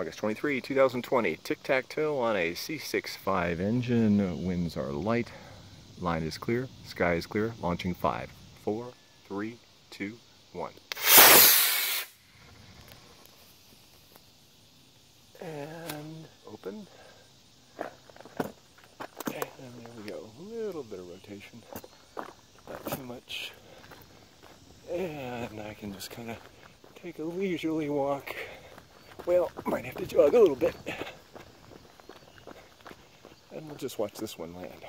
August 23, 2020. Tic-tac-toe on a C65 engine. Winds are light. Line is clear. Sky is clear. Launching five, four, three, two, one. And open. And there we go. A little bit of rotation. Not too much. And I can just kind of take a leisurely walk. Well, might have to jog a little bit. And we'll just watch this one land.